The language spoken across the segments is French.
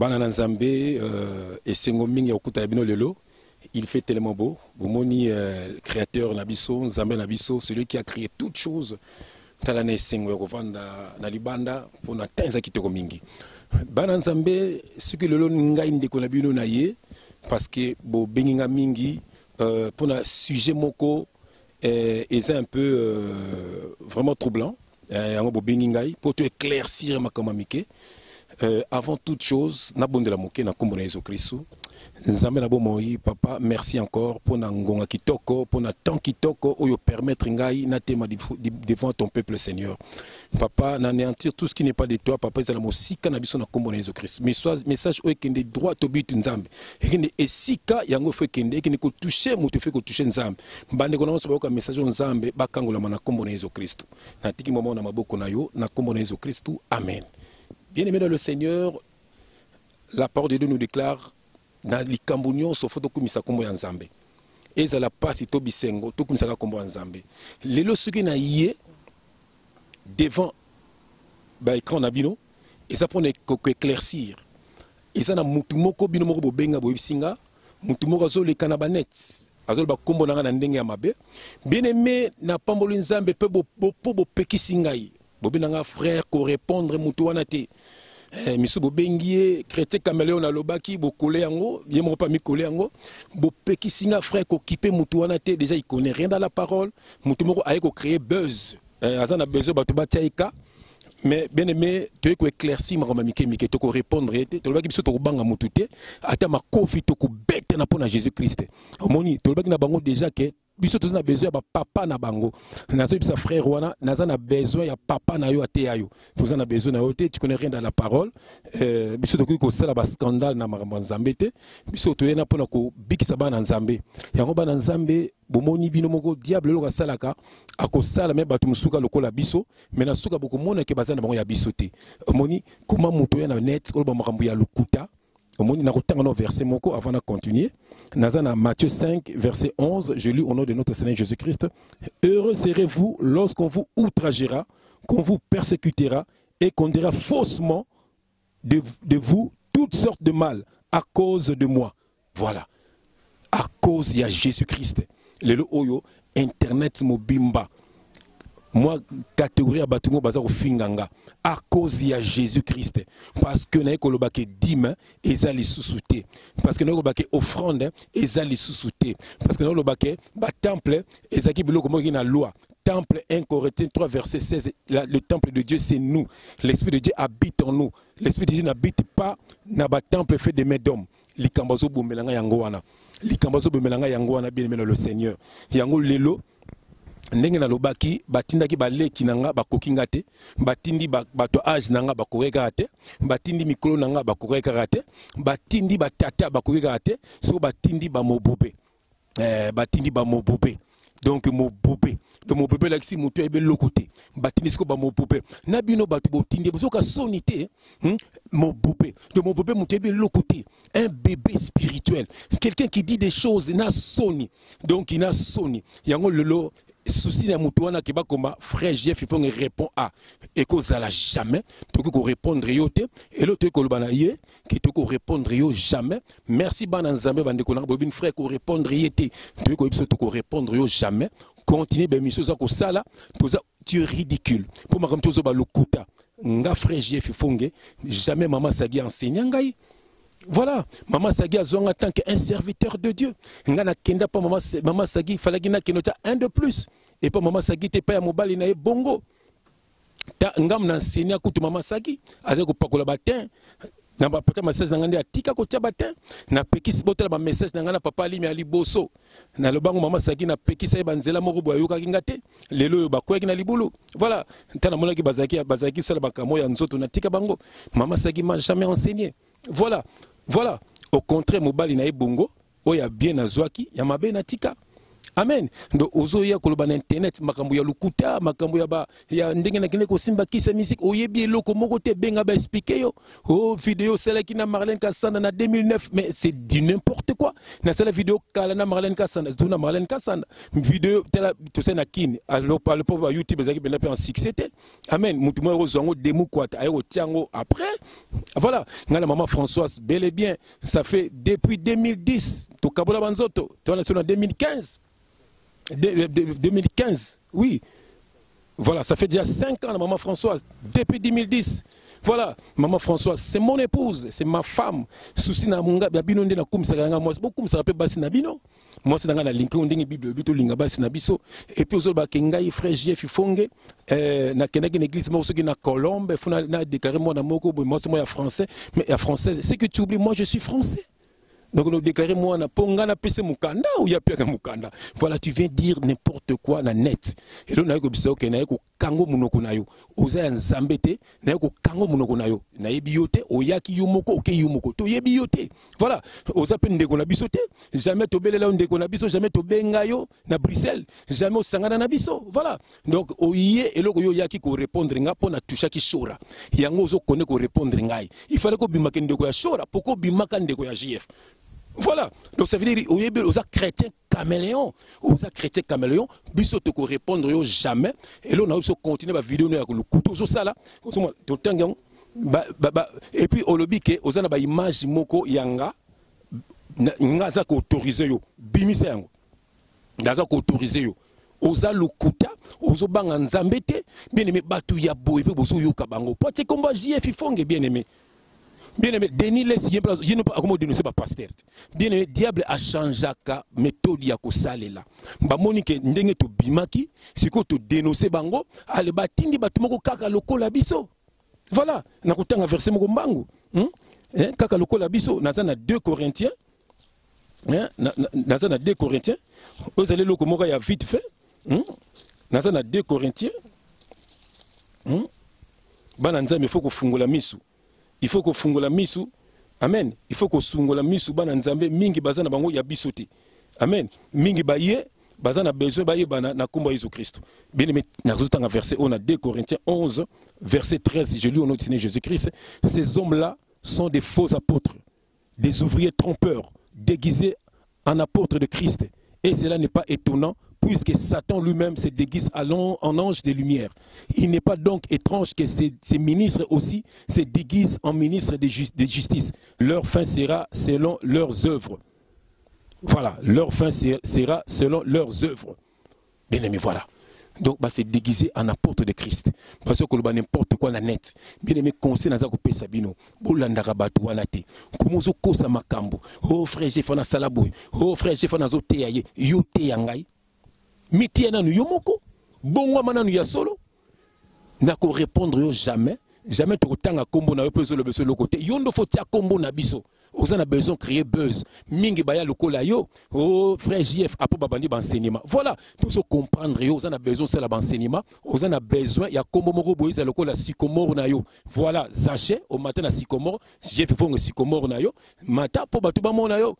bana na nzambe euh, esengo mingi ya kokutana bino lelo il fait tellement beau. Bomoni euh, créateur na nzambe celui qui a créé toute chose tala na esengo ya kovanda na libanda mpona ntan eza kitoko mingi. Bana lelo ngai ndeko na bino na ye parce que bobengi nga mingi euh, mpona sujet moko euh, un peu euh, vraiment troublant. Euh, yango bobengi ngai mpo to éclaircir makambo ya euh, avant toute chose nabondela moke na nkombo na yesu kristu nzambe na bomoi papa merci encore mpo na ngonga kitoko mpo na temps kitoko oyo permettre ngai natema div- div- devant ton peuple seigneur. Papa nanéantir tout ce qui n'est pas de toi papa ezala mosika na biso na nkombo na yesu kristu Message- message oyo ekende droit obitu nzambe. Ekende esika yango efo ekende ekende kotouche moto efe kotouche nzambe. Bandeko na nyonso bayoka message nzambe bakangolama na nkombo na yesu kristu natiki mama na maboko na yo na nkombo na yesu amen bien-aimé dans le seigneur la parole de dieu nous déclare na likambo nyonso fo tokumisa nkombo ya nzambe. Ezala pasi to bisengo tokumisaka nkombo ya nzambe. Lelo soki na ye devant baécran na bino eza mpona koéclaircir eza na mutu moko bino moko bobenga boyebisi nga mutu moko azoleka na banet azoloba nkombo na nga na ndenge ya mabe. Bien aimé napamboli nzambe mpe mpo bopekisi ngai bobenga nga frère korépondre mutu wana te. Eh, miso bobengi ye caméléon alobaki bokole yango ye moko mpe amikole yango. Bopekisi nga frère kokipe wana te. Déjà il connaît rien dans la parole. Mutu moko aye kocréer buzz. Eh, aza na besoin bato batia ye ka mais bien aimé toyei koéclaircir makambo ya mike mike tokorépondre ye te. Tolobaki biso tokobanga motu te. Ata makofi tokobetana mpo na jésus christ omoni tolobaki na bango déjà ke biso toza na besoin ya bapapa na bango. Nazoyebisa frère wana naza na besoin ya papa na yo ateya yo. Toza na besoin na yo te tu connais rien dans la parole. Euh, biso tokoki kosala bascandale na makambo ya nzambe te. Biso toyena mpona kobikisa bana na nzambe. Yango bana nzambe bomoni diable eloko asalaka akosala me bato mosuka lokola biso me na suka bokomona ke bango ya biso te. Omoni koma na net oloba ya lokuta omoni nakotanga no verset moko avant na continuer. Naza na matthieu 5 verset 11 je lis au nom de notre seigneur jésus-christ. Heureux serez-vous lorsqu'on vous outragera qu'on vous persécutera et qu'on dira faussement de, de vous toutes sortes de mal à cause de moi. Voilà. À cause ya jésus-christ. Lelo oyo internet mobimba mwa catégorie ya bato ngo baza kofinga nga à cause ya jésus christ parce que naye koloba ke dime eza lisusu te parce que naye koloba ke offrande eza lisusu te parce que naye koloba ke batemple ezalaki biloko moko eki na loi. Temple 1 Corinthiens 3 verset 16 la- le temple de Dieu c'est nous. L'esprit de Dieu habite en nous. L'esprit de Dieu n'habite pas na batemple fait de mains d'hommes. Likambo azobomela nga yango wana. Likambo azobomela nga yango wana bien aimé na le seigneur. Yango lelo ndenge nalobaki batindaki baleki na nga bakoki nga batindi ba- bato age na nga bakoki te batindi mikolo na nga bakoki te batindi batata bakoki kaka te soki batindi bamobube eh, batindi bamobube donc mobube. Donc mobube elakisi motu ayebi eloko te. Batindi siko bamobube na bino bato botindi bozoka soni te hmm? mobube. Donc mobube motu ayebi eloko te. Un bébé spirituel. Quelqu'un qui dit des choses na soni. Donc ina soni. Yango lelo souci na motu wana ke bakoma frère jef ifonge répond a ekozala jamais tokoki korépondre yo te. Elo tokoki koloba na ye ke tokoki korépondre merci bana nzambe bandeko nanga boyebi frère korépondre ye te. Tokoki koyebi biso tokorépondre yo jamais. Continue bemission oza kosala toza tu ridicule. Mpo makambo tozoba lokuta. Nga frère jef ifonge jamais mama sagi enseigne ngai voilà. Mama sagi azwanga tant que un serviteur de dieu. Nga nakenda mpa mama, mama sagi falaki nakende tia un de plus. Et mpa mama sagi te epai ya mobali na bongo. Ta ngam na enseigne akutu mama sagi azali kopakola batin. Na bapota message na ngai nde atika kotia batin. Napekisi botala bamessage na ngai na papa alimi ya liboso. Nalobango mama sagi napekisa ye banzela moko nga te. Lelo oyo bakweyaki na libulu. Voilà. Ntan namonaki bazalaki bazalaki kosala makambo ya nzoto natika bango. Mama sagi ma jamais enseigné voilà. Voilà. Au contraire mobali na ye bongo oyo abien nazwaki ya mabe natika amen. Ndo ozoya koloba na internet makambo ya lokuta makambo ya, ba, ya ndenge nakende kosimba kisa misiki oyebi eloko moko te benga baexplike yo. O oh, video osalaki na marlène kasanda na 2009 mais c'est du n'importe quoi. Nasala video kala na marlène kasanda to na marlène kasanda video tala tosali na kini alepo ba youtube ezalaki mpenza mpe en succès te. Amen. Motu moko ekozwa yango demu kwata aye kotia yango après. Voilà. Ngai na mama françoise bel et bien ça fait depuis 2010 tokabola banzoto. Towana so na 2015 2015, oui. Voilà, ça fait déjà 5 ans, maman Françoise, depuis 2010. Voilà, maman Françoise, c'est mon épouse, c'est ma femme. Souci na munga babino ndena kumsa nga moi, beaucoup kumsa pe basi na bino. Moi c'est dans la link on ndingi bible bito linga basi na biso et puis ozo ba kengai frère Jeff Fonge euh na kenaki une église moi na Colombe, funa na déclarer moi na moko moi c'est moi français mais ya français, c'est que tu oublies moi je suis français donc nous déclarer moi na ponga na pese mukanda ou ya pia mukanda. Voilà tu viens dire n'importe quoi na net. Et donc na ko biso ke na ko kango munoko na yo. Oza ya nzambe te na ko kango munoko na yo. Na yebi yo te oyaki yo moko oke yo moko. To yebi yo te. Voilà oza pe ndeko na biso te. Jamais tobelela ndeko na biso jamais tobenga yo na Bruxelles. Jamais osangana na biso. Voilà. Donc oye eloko yo yaki ko répondre nga po na tushaki shora. Yango ozo kone ko répondre ngai. Il fallait ko bimaka ndeko ya shora. Poko bimaka ndeko ya JF voilà. Donc ça veut dire que aux chrétiens caméléon, aux chrétiens caméléon, biso te ko répondre jamais. Et là on a continuer la vidéo avec le couteau. Ba, ba, ba, et puis au lobby que aux ba image moko yanga nga za ko autoriser yo bimisa yango. Ngaza ko autoriser yo. oza lokuta ozobanga nzambe te bien aimé batu ya boye mpe bozoyoka bango po tie kombo jf ifonge bien aimé bien aimé denis les ye ne pas akoma dénoncer bapasteur bien aimé diable achangeaka méthode ya kosalela. Bamoni ke ndenge tobimaki sikoyo todénonce bango ale batindi bato moko kaka lokola biso. Voilà nakotanga verset moko mbangu. Hmm? eh, kaka lokola biso naza na 2 corinthiens. Eh, naza na 2 corinthiens. Oyo ezali eloko moko ya vite fait. Hmm? naza na 2 corinthiens. Hmm? bana misu il faut kofungola misu. Amen. Il faut kosungola misu. Bana nzambe mingi baza na bango ya biso te amen. Mingi baye baza na besoin bayebana na nkombo ya yesu kristo bien aimé nazotanga verset oyo na 2 corinthiens 11 verset 13 je lis au nom du seigneur jésus christ ces hommes là sont des faux apôtres des ouvriers trompeurs déguisés en apôtres de christ. Et cela n'est pas étonnant puisque Satan lui-même se déguise en ange de lumière. Il n'est pas donc étrange que ces, ministres aussi se déguisent en ministres de, justice. Leur fin sera selon leurs œuvres. Voilà, leur fin sera selon leurs œuvres. Bien aimé, voilà. Donc, bah, c'est déguisé en apôtre de Christ. Parce que bah, n'importe quoi la net. Bien aimé, conseil naza kopé sabino. Bolandaka batu kosa makambo. Oh frère, j'ai fait na salaboy. Oh frère, j'ai fait na zo teyaye. Yo teyangai mitia nanu yo moko bongwama nanu ya solo. Nakorépondre yo jamais. Jamais tokotanga nkombo na yo mpe ozoloba biso eloko te. Yo ndo fo tia nkombo na biso. Oza na besoin créer buzz. Mingi baya lokola yo. Oh frère jf apo babandi baenseignement voilà tozo comprendre yo. Oza na besoin osala baenseignement oza na besoin ya nkombo moko boye eza lokola sycomore na yo. Voilà zache omata na sycomore jf fongo sycomore na yo. Mata mpo bato yo.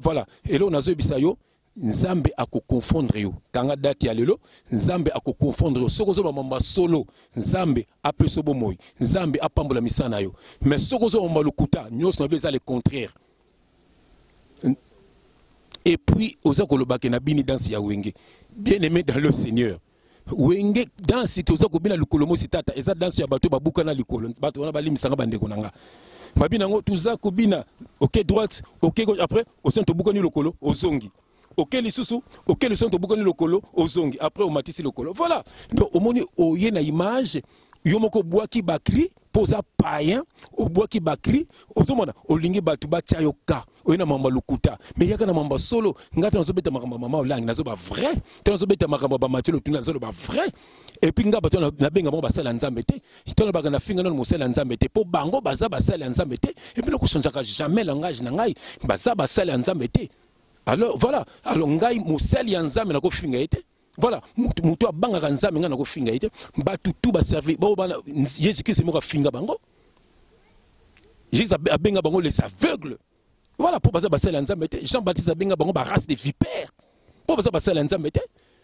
Voilà eloko nazoyebisa yo nzambe akokonfondre yo. Tanga date ya lelo nzambe akokonfondre yo. Soki ozoba mamba solo nzambe apesa bomoi nzambe apambola misala yo. Mais soki ozoba mamba lokuta nyonso na yo eza le contraire. Et puis oza kolobake na bini danse ya wenge. Bien aimé dans le seigneur. Wenge danse toza kobina likolo mosi eza danse ya bato babuka na likolo. Bato wana balimisanga bandeko na nga. Babina yango toza kobina ok droite ok gauche. Après osene tobukani lokolo ozongi oke lisusu oke lisusu tobukani lokolo ozongi. Après omatisi lokolo. Voilà. Donc omoni oye na image. Yo moko obwaki bakri mpo oza payen obwaki bakri ozomona olingi bato batya yo ka oye na mamba lokuta. Me yaka na mamba solo. Ngai te nazobeta makambo ya mama olangi nazoba vrai. Te nazobeta makambo ya bamatio lotuni nazoloba vrai. Epuis ngai bato nabenga bango basala ya nzambe te. To nalobaka na finga nano mosala ya nzambe bango baza basala ya nzambe te. Epuis nakochangeaka jamais langage na ngai. Baza basala ya alors voilà. Alors ngai mosali ya nzambe nakofinga ye te voilà moto abangaka nzambe ngai nakofinga ye te bato tu baservi bao bana jésus krist moko afinga bango. Jésus abenga bango les aveugles. Voilà mpo baza basali ya nzambe jean baptiste abenga bango barace de vipère mpo baza basali ya nzambe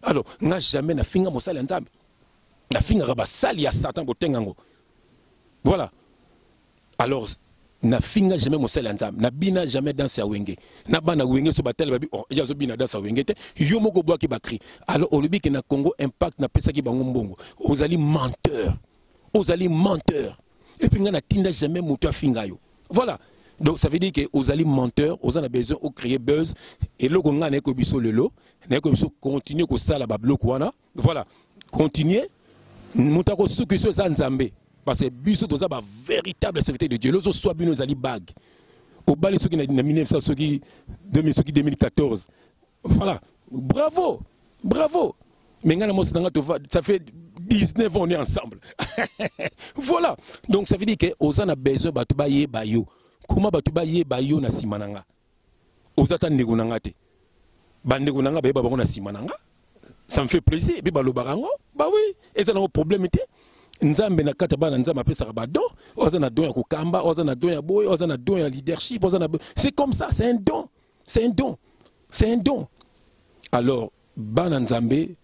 alors nga jamais nafinga mosali ya nzambe. Nafingaka basali ya satan botenga yango voilà. Alors nafinga jamais mosali ya nzambe nabina jamais danse ya wenge. Na bana wenge so batali babi oh, ya azobina danse ya wenge. Te yo moko obwaki bakri. Alors olobi ke na congo impact napesaki bango mbongo. Ozali menteur. Ozali menteur. Epuis ngai natinda jamais moto afinga yo. Voilà. Donc ça veut dire que ozali menteur oza na besoin ocréer buzz. Eloko ngai nayekoyi biso lelo nayekoyi biso continue kosala babiloko wana. Voilà. Continue moto akosuki so eza nzambe parce que biso toza bavéritable serviteur de dieu. Lozoswa bino ezali bague obali soki na 1900 soki 2000 soki 2014 voilà. Bravo. Bravo. Mais ça fait 19 ans est ensemble. Voilà. Donc ça veut dire que oza na besoin bato bayeba yo koma bato bayeba yo. Na nsima na nga oza ata ndeko na nga te. Bandeko na nga bayeba bango na nsima na nga ça me fait plaisir. Epi balobaka yango bawi eza nango problème nzambe na don. Don c'est comme ça c'est un don c'est un don c'est un don. Alors bana nzambe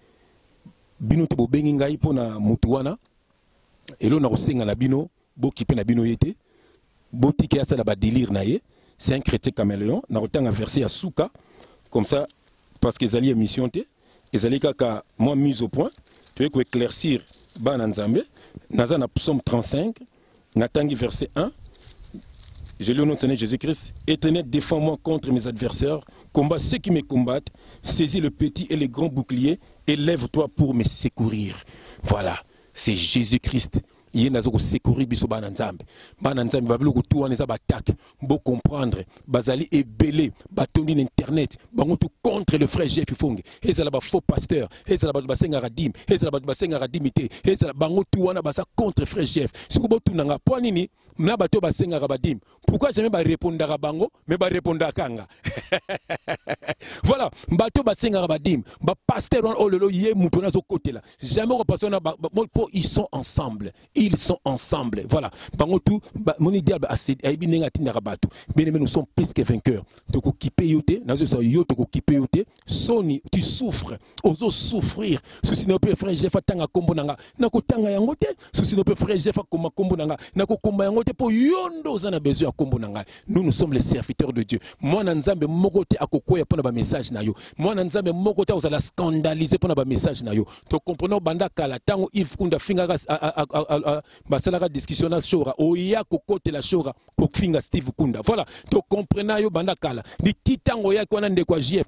bino te bobengi ngai mpo na motu wana na kosenga na bino bokipe na bino ye na c'est un chrétien caméléon na kotanga verset ya suka comme ça parce que ezali émission te ezali kaka mwa mise au point bana nzambe naza na psaume 35 natangi verset 1 je lis au nom de Jésus-Christ. Éternel, défends-moi contre mes adversaires. Combat ceux qui me combattent. Saisis le petit et le grand bouclier. Élève-toi pour me secourir. Voilà, c'est Jésus-Christ ye naza kosekuri biso bana nzambe. Bana nzambe babiloko tu wana eza batake bocomprendre bazali ebele batondi na internet bango tu contre le frère jeff ifonge. Ezala bafaux pasteur ezala bato basengaka dime ezala bato basengaka dime te ezala bango tu wana baza contre frère jeff. Soki botunanga mpo nini? Na bato basengaka badime pourquoi jamais barépondaka bango me barépondaka nga? Voilà bato basengaka badime bapaster wana oyo lelo ye moto wana azokotela jamais okapaster wana mpo ils sont ensemble. Ils sont ensemble. Voilà. Bango tu mon idéal ayebi ndenge atindaka bato. Bien aimé nous sommes plus que vainqueurs. Tokokipe yo te nazosa yo tokokipe yo te. Soni tu souffres. Ozosouffrir susi na mpe frère jeff atanga nkombo na nga. Nakotanga yango te. Susi na mpe frère jeff akoma nkombo na nga. Nakokomba yango te mpo yo nde besoin na ngai. Nous nous sommes les serviteurs de dieu. Mwana nzambe moko te akokwea mpo na bamessage na yo. Mwana nzambe moko te akozala scandalise mpo na na yo. Tokomprena banda kala ntango ive kunda afingaka basalaka discussion na shora oya kokotela shora kofinga steve kunda voilà. Tokomprena yo banda kala liti ntango oyaki wana ndeko ya jf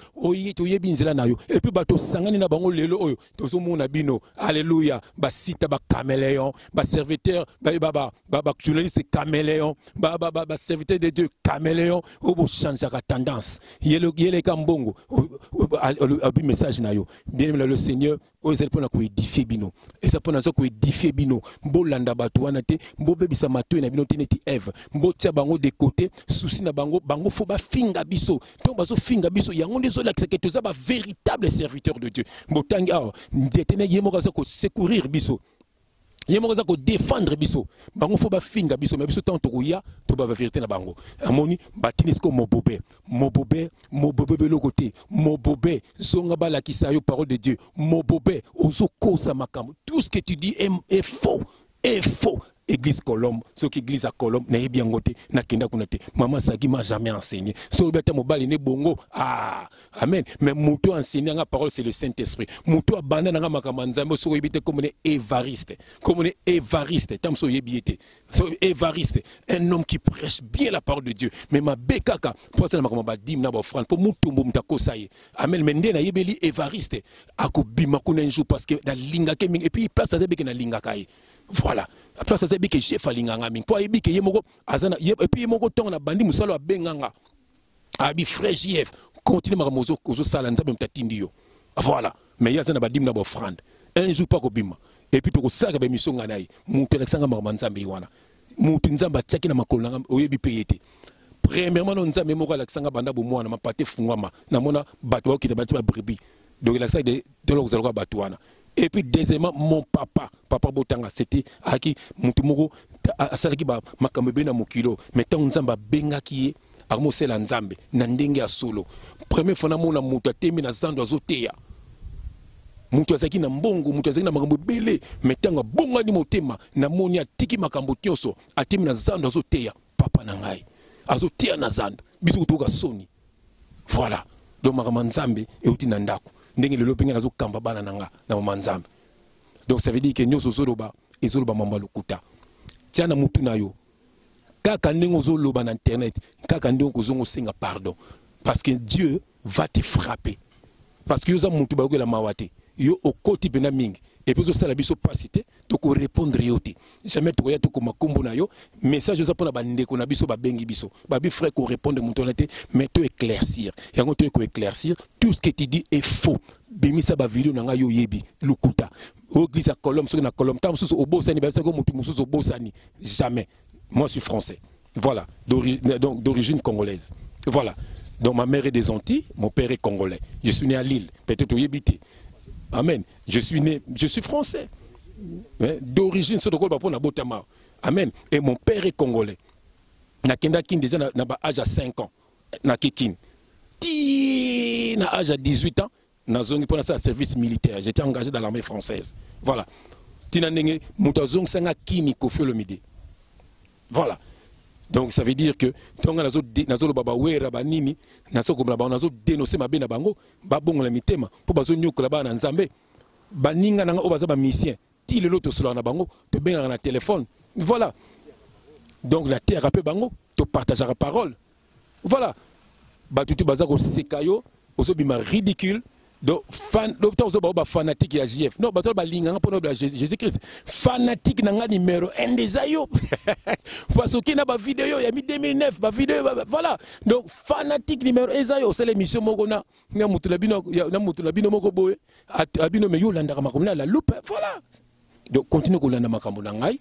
toyebi nzela na yo. Bato osangani na bango lelo oyo tozomona bino. Alleluya basita bacaméléon baserviteur bajournaliste caméléon. Baserviteur de dieu caméléon. Oyo bochangeaka tendance. Yeleka mbongo abi message na yo bien le seigneur oyo ezali mpona koédifie bino. Eza mpona zo koédifie bino. Bolanda bato wana te bobebisa matoi na bino te neti eve bango de côté susi na bango bango fo bafinga biso. Ntongo bazofinga biso yango nde ezolakisaka toza bavéritable serviteur de dieu. Botangi awa ndetene ye moko aza kosecourir biso ye moko aza kodefendre biso. Bango fo bafinga biso me biso ntango tokoya toba baverité na bango. Amoni batindi siko mobobe. Mobobe mobobe beloko te mobobe balakisa yo parole de dieu. Mobobe ozokosa makambo. Tout ce que tu dis est faux. Est faux église colombe soki église ya colombe nayebi yango te nakenda kuna te. Mama saki m'a jamais enseigné. Soki oyebi ata mobali ne bongo ah amen. Mais moto enseigné yanga parole c'est le saint esprit moto abanda nanga makambo ya nzambe soki oyebi évariste. Kombo ne évariste ntango te. So évariste un homme qui prêche bien la parole de dieu. Mais mabe kaka mpo asala makambo badime na baofrande mpo motumbu moto akosa ye. Amen. Mais nde nayebeli évariste akobima kuna un jour parce que nalingaka mingi. Et puis place aza beke nalingaka ye voilà. Place aza yebi ke chef alinganga mingi mpo ayebi ke ye moko aza na epuis ye moko ntongo na bandi mosala abenganga abi frère jf continue makambo ozosala nzambe moto atindi yo voilà. Mais ye aza na badime na baofrande un jour mpo akobima epuis tokosalaka baémission nga na ye moto alakisanga makambo ya nzambe ye wana. Motu nzambe atiaki na makolo nanga oyebi mpe ye te premièrement no nzambe moko alakisanga banda bomwana mapate fungwama. Namona bato bakokita bati babrebi donc elakisaki tolo kozalaka bato et puis deuxièmement mon papa. Papa botanga c'était aki mutu moko asalaki makambo ebele na mokilo. Mais ntango nzambe abengaki ye akomosala nzambe na ndenge ya solo. Premier fois namona moto atemi na zando azoteya. Moto azalaki na mbongo moto azalaki na makambo ebele. Me ntango abongani motema namoni atiki makambo nyonso atemi na zando azoteya. Papa na ngai azoteya na zando. Biso kotoka soni. Voilà. Donc makambo nzambe euti na ndako ndenge lelo bana na nga na donc ça veut dire ke nyonso ozoloba ezoloba na mutu yo kaka ndenge na internet kaka ndenge kozonga osenga pardon. Parce que dieu va te frapper. Parce que yo oza mutu yo okoti mpena mingi epuis ozosala biso mpasi te tokorépondre yo te jamais tokoya tokoma nkombo na yo. Message eza mpona bandeko na biso babengi biso. Babi frère korépondre moto wana te mais to éclaircir. Yango toye koéclaircir tout ce que tu dis est faux. Bimisa bavideo na ngai yo oyebi lukuta. Oglise ya colombe soki na colombe ntango mosusu obosani bayebisaki motu mosusu obosani jamais. Moi suis français. Voilà. D'origine congolaise. Voilà. Donc ma mère est des Antilles mon père est congolais. Je suis né à Lille. Peut-être oyebi te Amen. Je suis né, je suis français. Hein? D'origine, c'est de Botama. Amen. Et mon père est congolais. Nakenda kin déjà na, âge à 5 ans. Na kikin. Ti na âge à 18 ans. Na zongi pour ça service militaire. J'étais engagé dans l'armée française. Voilà. Tina ndenge mutazong sanga kini olomide. Voilà. Donc ça veut dire que ntonga nazoloba bawera banini nazokomela bango nazodenonse mabe na bango babongola mitema mpo bazonyokola bana na nzambe. Baninga nanga oyo baza bamisien ti lelo tosolaka na bango tobengaka na telefone voilà. Donc la terre mpe bango topartageaka parole. Voilà. Bato te baza koseka yo ozobima ridicule donc fan donc bafanatique ya jf non bato balinganga mpona obela jésus christ fanatique na nga numéro 1 eza yo parce oki na bavideo ya mi 2009 bavideo voilà. Donc fanatique numéro eza yo osala émission moko na na motu na bino na motu na bino moko boye abino me yo olandaka makambo la loupe voilà. Donc continue kolanda makambo na ngai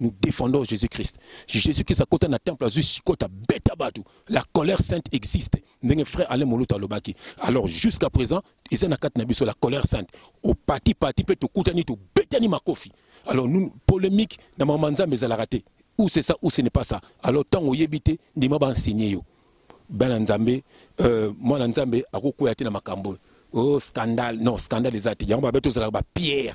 nous défendons Jésus-Christ. Jésus-Christ a côté na temple. La colère sainte existe. Frère Alain lobaki. Alors jusqu'à présent, ils ont la colère sainte. Au parti parti peut to kutani to betani makofi. Alors nous polémique na mamanza mais elle a raté. Ou c'est ça ou ce n'est pas ça? Alors tant au yebité ndima ba enseigner yo. Ben nzambe euh moi nzambe akokoya te na makambo. Oh scandale. Non scandale eza te yango babe tozalaka bapierre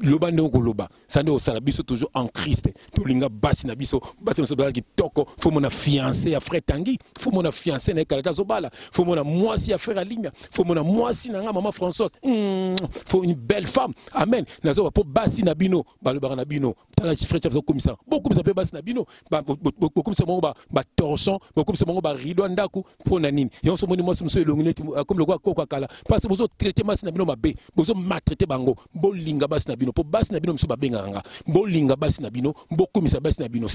loba ndenge koloba sa nde osala biso toujours en christ. Tolinga basi na biso. Basi na biso bazala kitoko fo mona fiancé ya frère tangi fo mona fiancé na ye kala te azobala fo mona mwasi ya frère alimia fo mona mwasi na nga mama françoise. Mm, fo une belle femme. Amen. Nazoba mpo basi na bino. Balobaka na bino. Tala frère tia bokomisa bokomisa mpe basi na bino. Bokomisa bango batorchon bokomisa bango barido ya ndako mpo na nini? Yango so moni mwasi mosusu elongi neti comme lokwa koko kala parce que bozotraite na bino bango. Bolinga basi na bino. Mpo basi na bino miso babengaka nga. Bolinga basi na bino. Bokumisa basi na bino.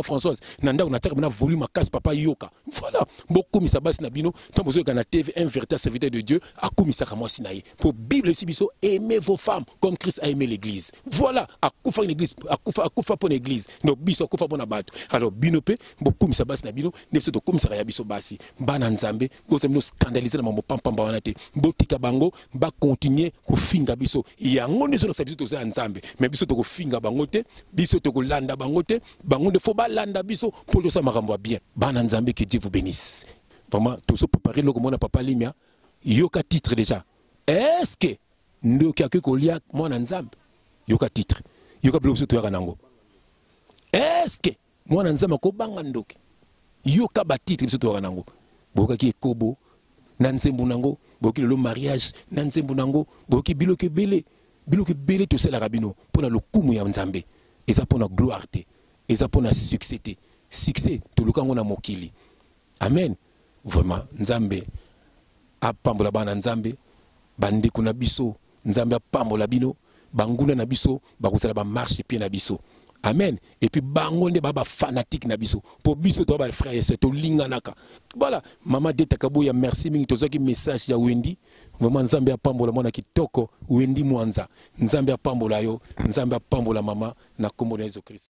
Françoise na ndako natiaka bina volume makasi papa yoka. Voilà. Bokumisa basi na bino. Ntango bozoyoka na tv un véritable serviteur de dieu akumisaka mwasi na ye. Mpo bible ebisi biso aimez vos femmes comme christ aimé l'église. Voilà. Akufa l'église akufa akufa mpo na église. Donc biso akufa mpo na alors bino mpe bokumisa basi na bino nde biso tokumisaka ya biso basi. Bana nzambe bino na pamba wana te. Botika bango bakontinue kofinga biso. Yango nde ezolakisa biso toza nzambe. Me biso tokofinga bango te biso tokolanda bango te bango nde fo biso mpo tosala makambo bien. Bana nzambe ke dieu vous bénisse. Vraiment tozopréparé eloko mona papa limia. Yoka titre déjà. Est ce que ndoki akoki kolia mwana nzambe? Yoka titre. Yoka biloko biso toyaka nango. Est ce que mwana nzambe akobanga ndoki? Yoka batitre biso toyaka nango. Boyokaki na nzembo nango boyoki lelo mariage. Na nzembo nango boyoki biloko ebele. Biloko ebele tosalaka bino mpo lokumu ya nzambe. Eza mpo na gloire te. Eza mpo succès te. Succès na mokili. Amen. Vraiment nzambe apambola bana nzambe. Bandeko na biso. Nzambe apambola bino. Banguna na biso bakozala bamarshe pie amen. Et puis bango baba fanatique na biso. Po biso to ba frère et sœur tolinganaka voilà. Mama de takabuya merci mingi. Tozaki message ya wendi vraiment nzambe apambola mwana kitoko. Wendi mwanza. Nzambe apambola yo. Nzambe apambola mama. Na kombo na